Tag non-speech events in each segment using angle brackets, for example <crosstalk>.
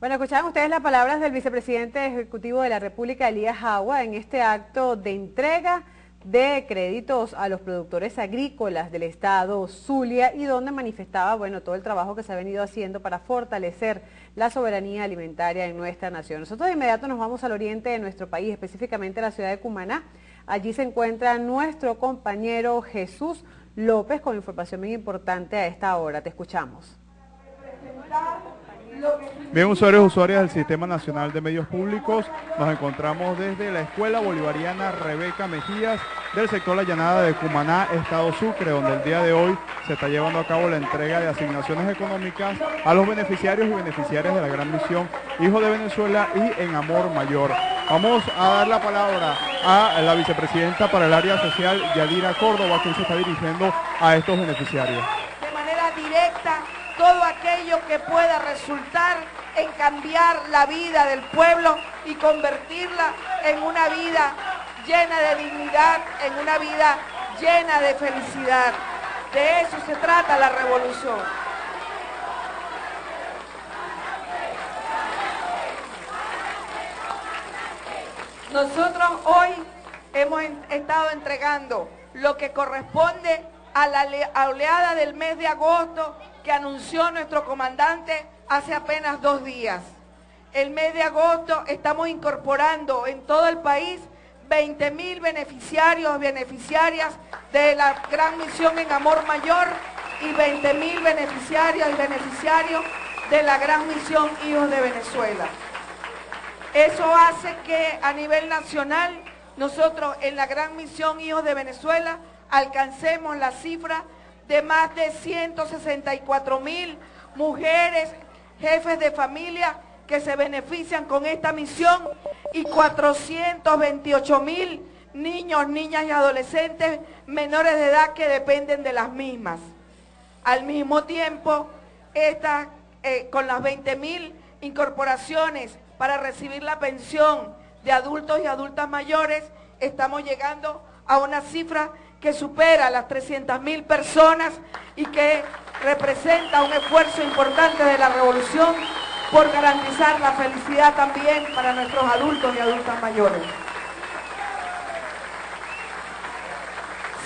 Bueno, escuchaban ustedes las palabras del vicepresidente ejecutivo de la República, Elías Agua, en este acto de entrega de créditos a los productores agrícolas del estado Zulia y donde manifestaba bueno, todo el trabajo que se ha venido haciendo para fortalecer la soberanía alimentaria en nuestra nación. Nosotros de inmediato nos vamos al oriente de nuestro país, específicamente a la ciudad de Cumaná. Allí se encuentra nuestro compañero Jesús López con información muy importante a esta hora. Te escuchamos. Bien, usuarios y usuarias del Sistema Nacional de Medios Públicos, nos encontramos desde la Escuela Bolivariana Rebeca Mejías del sector La Llanada de Cumaná, Estado Sucre, donde el día de hoy se está llevando a cabo la entrega de asignaciones económicas a los beneficiarios y beneficiarias de la gran misión Hijo de Venezuela y En Amor Mayor. Vamos a dar la palabra a la vicepresidenta para el área social, Yadira Córdoba, quien se está dirigiendo a estos beneficiarios. Todo aquello que pueda resultar en cambiar la vida del pueblo y convertirla en una vida llena de dignidad, en una vida llena de felicidad. De eso se trata la revolución. Nosotros hoy hemos estado entregando lo que corresponde a la oleada del mes de agosto que anunció nuestro comandante hace apenas dos días. El mes de agosto estamos incorporando en todo el país 20 mil beneficiarios, beneficiarias de la gran misión en Amor Mayor y 20 mil beneficiarios y beneficiarios de la gran misión Hijos de Venezuela. Eso hace que a nivel nacional nosotros en la gran misión Hijos de Venezuela alcancemos la cifra de más de 164 mil mujeres, jefes de familia que se benefician con esta misión y 428 mil niños, niñas y adolescentes menores de edad que dependen de las mismas. Al mismo tiempo, esta, eh, con las 20 mil incorporaciones para recibir la pensión de adultos y adultas mayores, estamos llegando a una cifra que supera las 300 mil personas y que representa un esfuerzo importante de la revolución por garantizar la felicidad también para nuestros adultos y adultas mayores.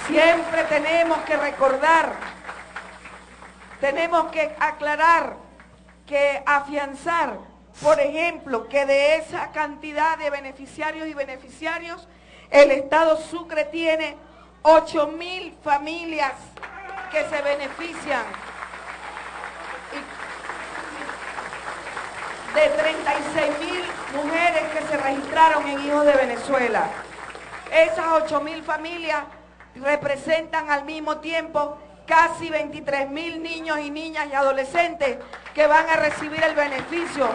Siempre tenemos que recordar, tenemos que aclarar, que afianzar, por ejemplo, que de esa cantidad de beneficiarios y beneficiarios, el Estado Sucre tiene 8 mil familias que se benefician de 36 mil mujeres que se registraron en Hijos de Venezuela. Esas 8 mil familias representan al mismo tiempo casi 23 mil niños y niñas y adolescentes que van a recibir el beneficio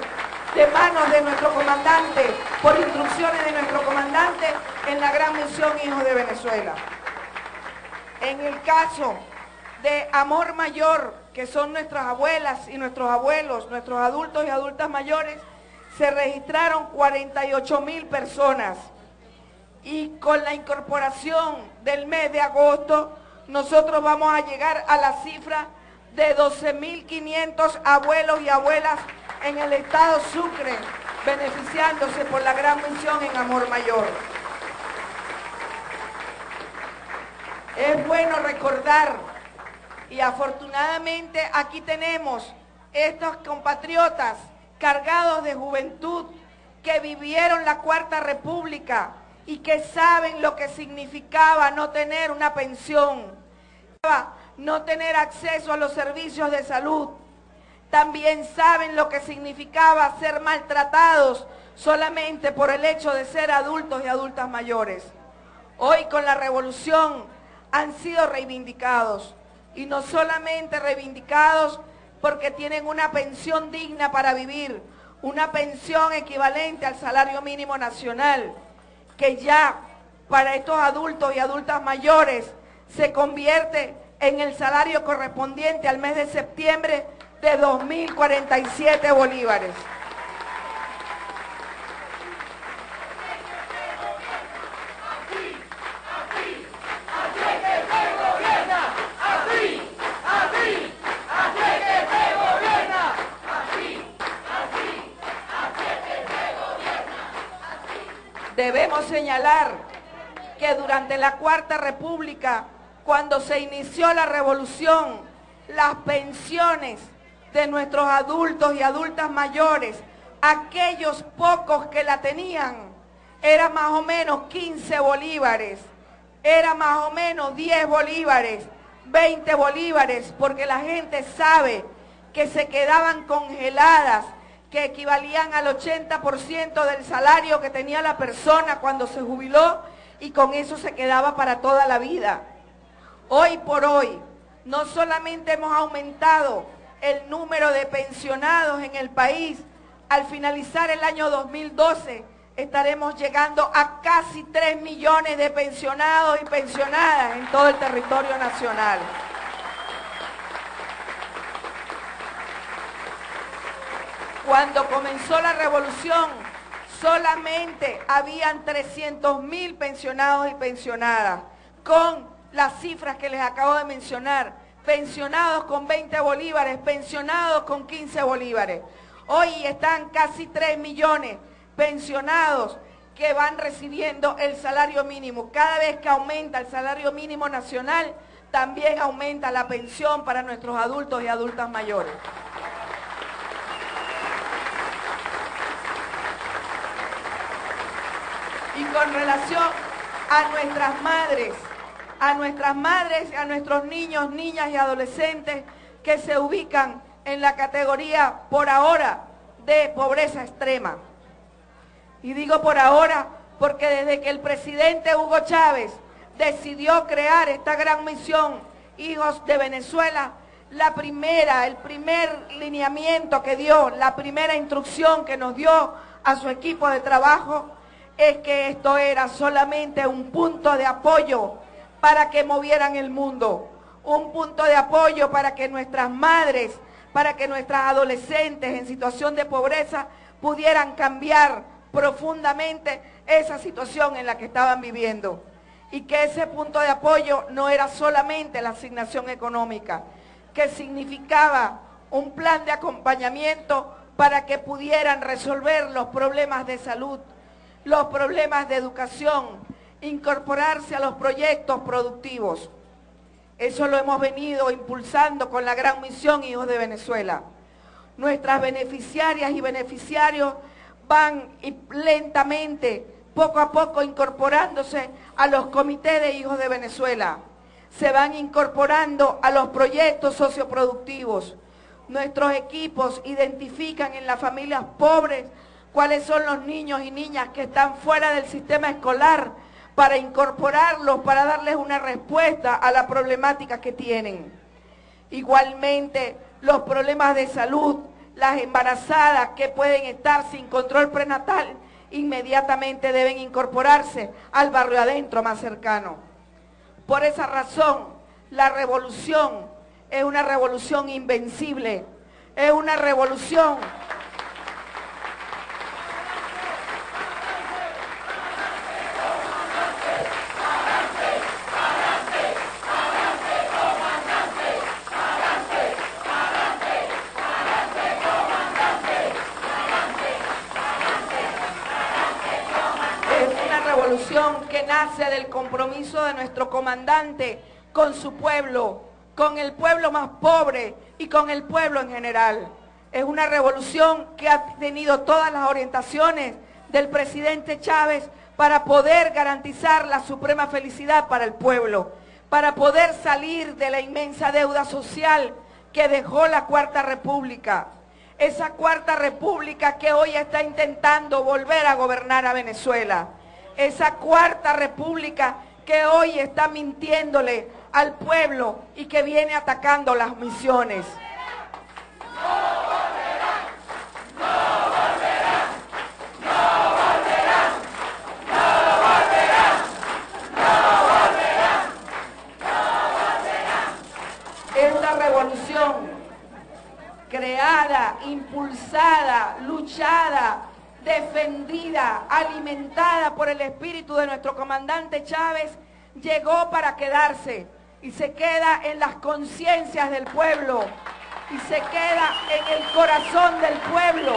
de manos de nuestro comandante, por instrucciones de nuestro comandante en la gran misión Hijos de Venezuela. En el caso de Amor Mayor, que son nuestras abuelas y nuestros abuelos, nuestros adultos y adultas mayores, se registraron 48 mil personas. Y con la incorporación del mes de agosto, nosotros vamos a llegar a la cifra de 12.500 abuelos y abuelas en el estado Sucre, beneficiándose por la gran misión en Amor Mayor. Es bueno recordar, y afortunadamente aquí tenemos estos compatriotas cargados de juventud que vivieron la Cuarta República y que saben lo que significaba no tener una pensión, no tener acceso a los servicios de salud. También saben lo que significaba ser maltratados solamente por el hecho de ser adultos y adultas mayores. Hoy con la revolución han sido reivindicados. Y no solamente reivindicados porque tienen una pensión digna para vivir, una pensión equivalente al salario mínimo nacional, que ya para estos adultos y adultas mayores se convierte en el salario correspondiente al mes de septiembre de 2.047 bolívares. Debemos señalar que durante la Cuarta República, cuando se inició la revolución, las pensiones de nuestros adultos y adultas mayores, aquellos pocos que la tenían, era más o menos 15 bolívares, era más o menos 10 bolívares, 20 bolívares, porque la gente sabe que se quedaban congeladas, que equivalían al 80% del salario que tenía la persona cuando se jubiló y con eso se quedaba para toda la vida. Hoy por hoy, no solamente hemos aumentado el número de pensionados en el país, al finalizar el año 2012 estaremos llegando a casi 3 millones de pensionados y pensionadas en todo el territorio nacional. Cuando comenzó la revolución, solamente habían 300 mil pensionados y pensionadas, con las cifras que les acabo de mencionar, pensionados con 20 bolívares, pensionados con 15 bolívares. Hoy están casi 3 millones pensionados que van recibiendo el salario mínimo. Cada vez que aumenta el salario mínimo nacional, también aumenta la pensión para nuestros adultos y adultas mayores. Y con relación a nuestras madres, a nuestras madres, a nuestros niños, niñas y adolescentes que se ubican en la categoría por ahora de pobreza extrema. Y digo por ahora porque desde que el presidente Hugo Chávez decidió crear esta gran misión, Hijos de Venezuela, la primera, el primer lineamiento que dio, la primera instrucción que nos dio a su equipo de trabajo, es que esto era solamente un punto de apoyo para que movieran el mundo, un punto de apoyo para que nuestras madres, para que nuestras adolescentes en situación de pobreza pudieran cambiar profundamente esa situación en la que estaban viviendo. Y que ese punto de apoyo no era solamente la asignación económica, que significaba un plan de acompañamiento para que pudieran resolver los problemas de salud, los problemas de educación, incorporarse a los proyectos productivos. Eso lo hemos venido impulsando con la gran misión Hijos de Venezuela. Nuestras beneficiarias y beneficiarios van lentamente, poco a poco, incorporándose a los comités de Hijos de Venezuela. Se van incorporando a los proyectos socioproductivos. Nuestros equipos identifican en las familias pobres cuáles son los niños y niñas que están fuera del sistema escolar para incorporarlos, para darles una respuesta a la problemática que tienen. Igualmente, los problemas de salud, las embarazadas que pueden estar sin control prenatal, inmediatamente deben incorporarse al barrio adentro más cercano. Por esa razón, la revolución es una revolución invencible, es una revolución nace del compromiso de nuestro comandante con su pueblo, con el pueblo más pobre y con el pueblo en general. Es una revolución que ha tenido todas las orientaciones del presidente Chávez para poder garantizar la suprema felicidad para el pueblo, para poder salir de la inmensa deuda social que dejó la Cuarta República. Esa Cuarta República que hoy está intentando volver a gobernar a Venezuela esa cuarta república que hoy está mintiéndole al pueblo y que viene atacando las misiones. Esta revolución creada, impulsada, luchada defendida, alimentada por el espíritu de nuestro comandante Chávez, llegó para quedarse y se queda en las conciencias del pueblo y se queda en el corazón del pueblo.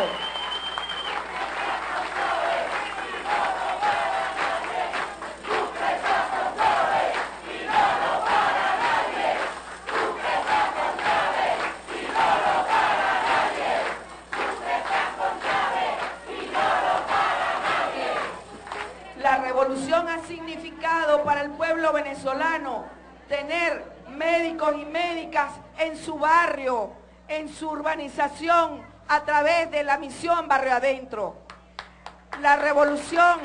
Su urbanización, a través de la misión Barrio Adentro. La revolución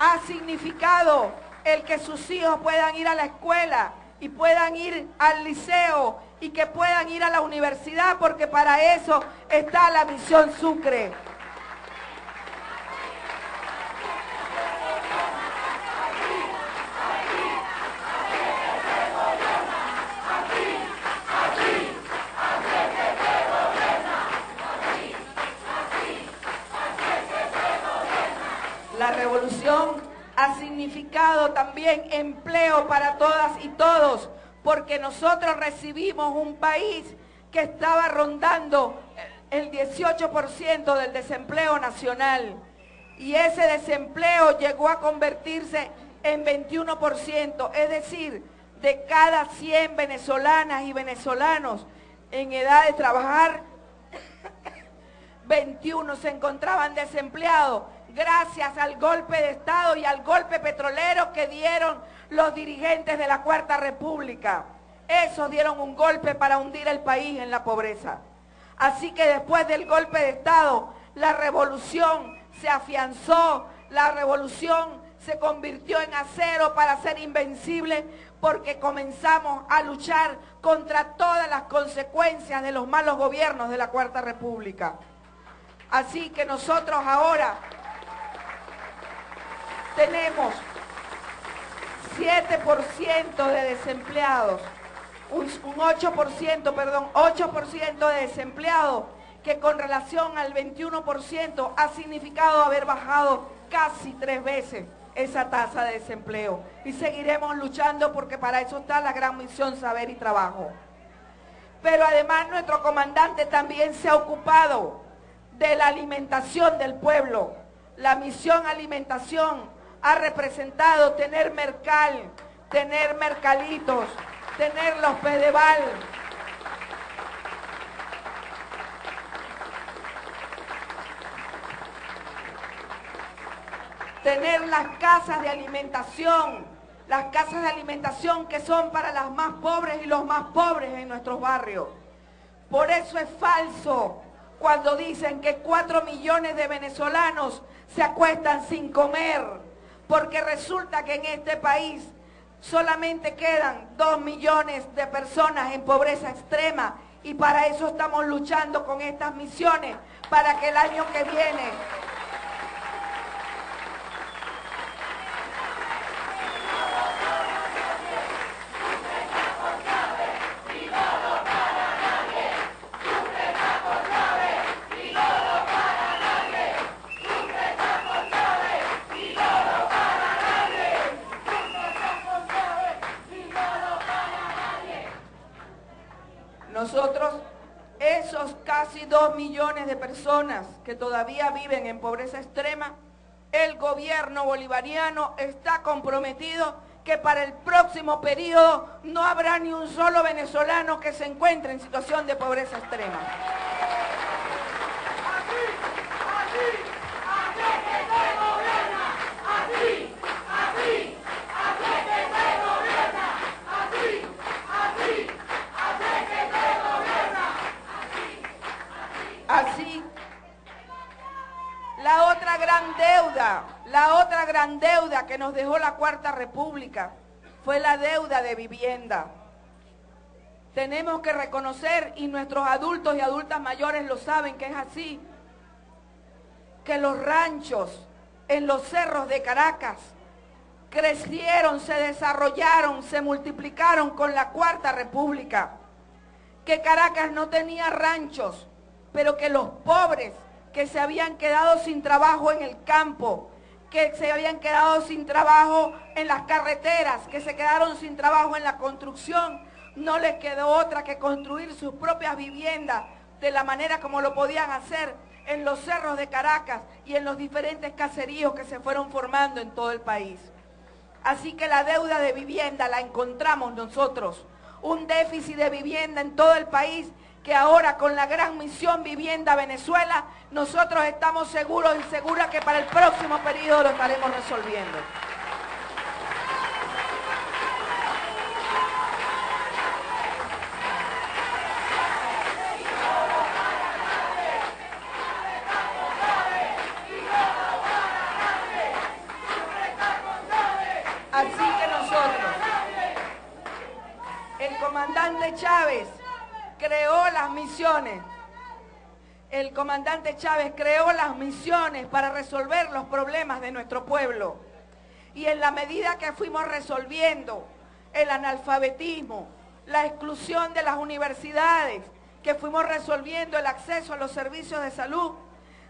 ha significado el que sus hijos puedan ir a la escuela y puedan ir al liceo y que puedan ir a la universidad, porque para eso está la misión Sucre. Nosotros recibimos un país que estaba rondando el 18% del desempleo nacional y ese desempleo llegó a convertirse en 21%, es decir, de cada 100 venezolanas y venezolanos en edad de trabajar, <coughs> 21 se encontraban desempleados gracias al golpe de Estado y al golpe petrolero que dieron los dirigentes de la Cuarta República. Esos dieron un golpe para hundir el país en la pobreza. Así que después del golpe de Estado, la revolución se afianzó, la revolución se convirtió en acero para ser invencible porque comenzamos a luchar contra todas las consecuencias de los malos gobiernos de la Cuarta República. Así que nosotros ahora tenemos 7% de desempleados, un, 8%, perdón, 8% de desempleados, que con relación al 21% ha significado haber bajado casi tres veces esa tasa de desempleo. Y seguiremos luchando porque para eso está la gran misión Saber y Trabajo. Pero además nuestro comandante también se ha ocupado de la alimentación del pueblo. La misión alimentación ha representado tener Mercal, tener Mercalitos, tener los Pedeval. Tener las casas de alimentación, las casas de alimentación que son para las más pobres y los más pobres en nuestros barrios. Por eso es falso cuando dicen que cuatro millones de venezolanos se acuestan sin comer porque resulta que en este país solamente quedan dos millones de personas en pobreza extrema y para eso estamos luchando con estas misiones, para que el año que viene 2 millones de personas que todavía viven en pobreza extrema, el gobierno bolivariano está comprometido que para el próximo periodo no habrá ni un solo venezolano que se encuentre en situación de pobreza extrema. Otra gran deuda, la otra gran deuda que nos dejó la Cuarta República fue la deuda de vivienda. Tenemos que reconocer, y nuestros adultos y adultas mayores lo saben que es así, que los ranchos en los cerros de Caracas crecieron, se desarrollaron, se multiplicaron con la Cuarta República. Que Caracas no tenía ranchos, pero que los pobres que se habían quedado sin trabajo en el campo, que se habían quedado sin trabajo en las carreteras, que se quedaron sin trabajo en la construcción, no les quedó otra que construir sus propias viviendas de la manera como lo podían hacer en los cerros de Caracas y en los diferentes caseríos que se fueron formando en todo el país. Así que la deuda de vivienda la encontramos nosotros, un déficit de vivienda en todo el país que ahora con la gran misión Vivienda Venezuela, nosotros estamos seguros y seguras que para el próximo periodo lo estaremos resolviendo. Las misiones. El comandante Chávez creó las misiones para resolver los problemas de nuestro pueblo. Y en la medida que fuimos resolviendo el analfabetismo, la exclusión de las universidades, que fuimos resolviendo el acceso a los servicios de salud,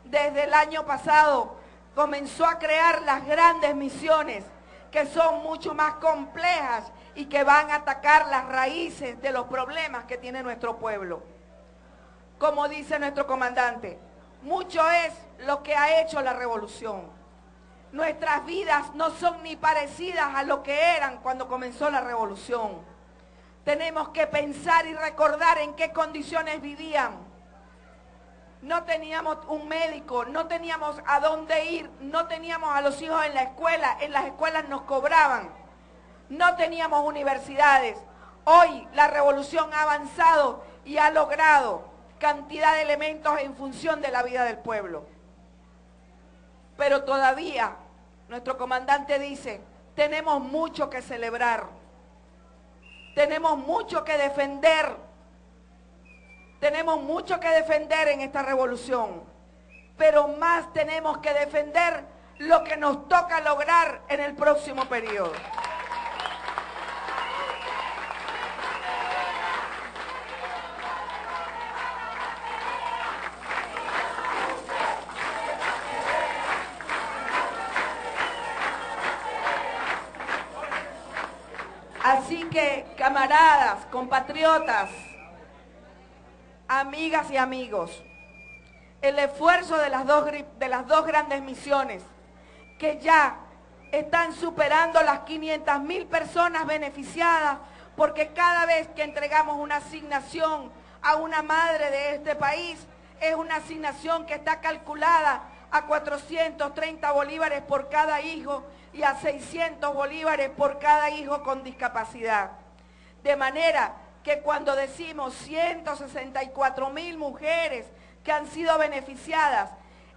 desde el año pasado comenzó a crear las grandes misiones que son mucho más complejas y que van a atacar las raíces de los problemas que tiene nuestro pueblo. Como dice nuestro comandante, mucho es lo que ha hecho la revolución. Nuestras vidas no son ni parecidas a lo que eran cuando comenzó la revolución. Tenemos que pensar y recordar en qué condiciones vivían no teníamos un médico, no teníamos a dónde ir, no teníamos a los hijos en la escuela, en las escuelas nos cobraban, no teníamos universidades. Hoy la revolución ha avanzado y ha logrado cantidad de elementos en función de la vida del pueblo. Pero todavía nuestro comandante dice, tenemos mucho que celebrar, tenemos mucho que defender tenemos mucho que defender en esta revolución, pero más tenemos que defender lo que nos toca lograr en el próximo periodo. Así que, camaradas, compatriotas, amigas y amigos, el esfuerzo de las dos, de las dos grandes misiones que ya están superando las 500 mil personas beneficiadas porque cada vez que entregamos una asignación a una madre de este país, es una asignación que está calculada a 430 bolívares por cada hijo y a 600 bolívares por cada hijo con discapacidad. De manera que cuando decimos 164 mil mujeres que han sido beneficiadas,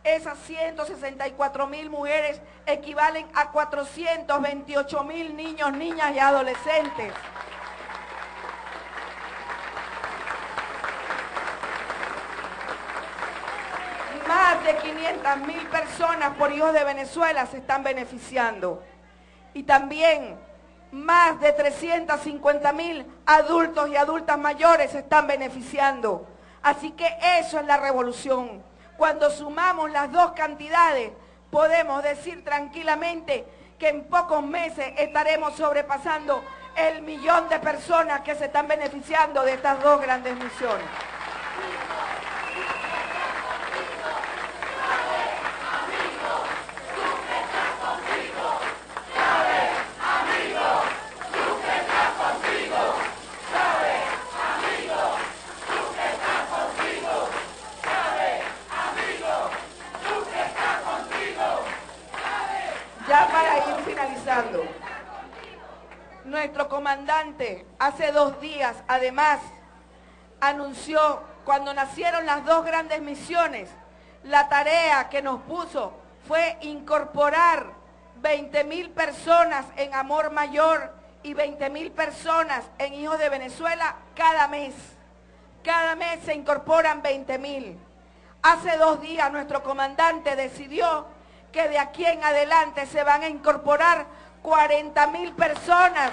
esas 164 mil mujeres equivalen a 428 mil niños, niñas y adolescentes. Más de 500 mil personas por hijos de Venezuela se están beneficiando. Y también más de 350 mil adultos y adultas mayores se están beneficiando. Así que eso es la revolución. Cuando sumamos las dos cantidades, podemos decir tranquilamente que en pocos meses estaremos sobrepasando el millón de personas que se están beneficiando de estas dos grandes misiones. Nuestro comandante hace además, anunció cuando nacieron las dos grandes misiones, la tarea que nos puso fue incorporar 20 mil personas en Amor Mayor y 20 mil personas en Hijos de Venezuela cada mes. Cada mes se incorporan 20 mil. Hace dos días nuestro comandante decidió que de aquí en adelante se van a incorporar 40 mil personas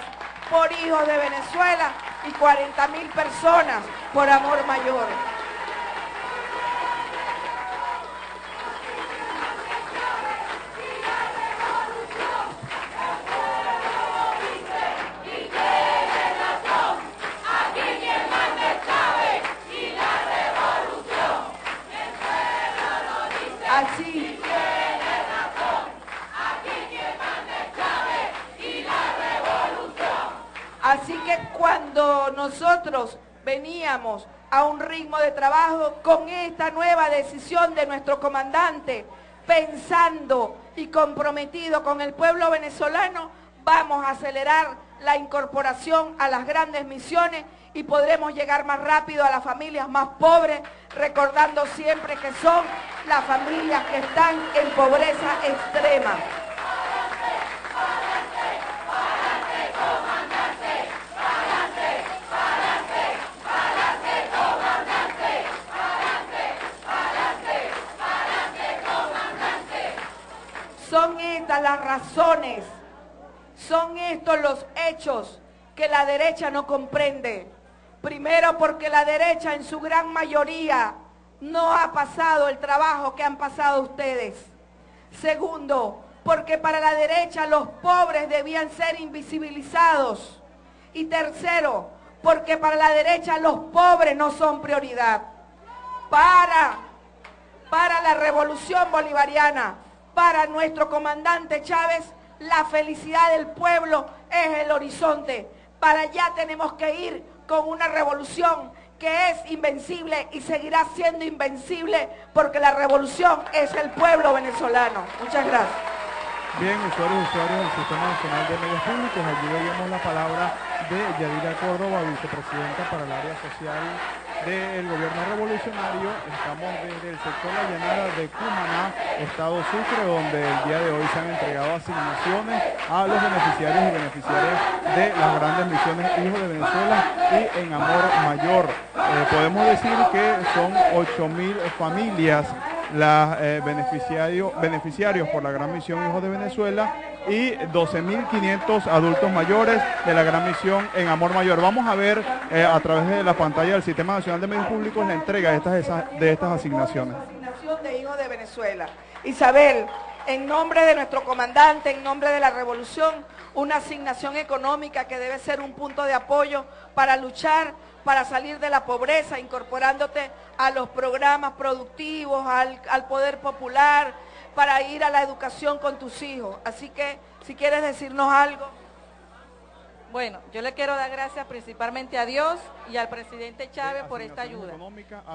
por hijos de Venezuela y 40 mil personas por amor mayor. Así que cuando nosotros veníamos a un ritmo de trabajo con esta nueva decisión de nuestro comandante, pensando y comprometido con el pueblo venezolano, vamos a acelerar la incorporación a las grandes misiones y podremos llegar más rápido a las familias más pobres, recordando siempre que son las familias que están en pobreza extrema. Las razones, son estos los hechos que la derecha no comprende. Primero porque la derecha en su gran mayoría no ha pasado el trabajo que han pasado ustedes. Segundo, porque para la derecha los pobres debían ser invisibilizados. Y tercero, porque para la derecha los pobres no son prioridad. Para, para la revolución bolivariana, para nuestro comandante Chávez, la felicidad del pueblo es el horizonte. Para allá tenemos que ir con una revolución que es invencible y seguirá siendo invencible porque la revolución es el pueblo venezolano. Muchas gracias. Bien, usuarios y usuarios del Sistema Nacional de Medios Públicos, allí veíamos la palabra de Yadira Córdoba, vicepresidenta para el área social del gobierno revolucionario. Estamos desde el sector La Llanada de Cumaná, Estado Sucre, donde el día de hoy se han entregado asignaciones a los beneficiarios y beneficiarias de las grandes misiones Hijos de Venezuela y en Amor Mayor. Eh, podemos decir que son 8.000 familias las eh, beneficiarios, por la Gran Misión Hijos de Venezuela y 12.500 adultos mayores de la Gran Misión en Amor Mayor. Vamos a ver eh, a través de la pantalla del Sistema Nacional de Medios Públicos la entrega de estas, de estas asignaciones. Asignación de Hijos de Venezuela. Isabel, en nombre de nuestro comandante, en nombre de la revolución, una asignación económica que debe ser un punto de apoyo para luchar para salir de la pobreza, incorporándote a los programas productivos, al, poder popular, para ir a la educación con tus hijos. Así que, si quieres decirnos algo. Bueno, yo le quiero dar gracias principalmente a Dios y al presidente Chávez por esta ayuda.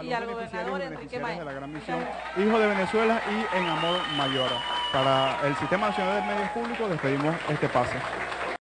y al gobernador Enrique Maestro. de la gran misión Hijo de Venezuela y en Amor Mayor. Para el Sistema Nacional de Medios Públicos despedimos este pase.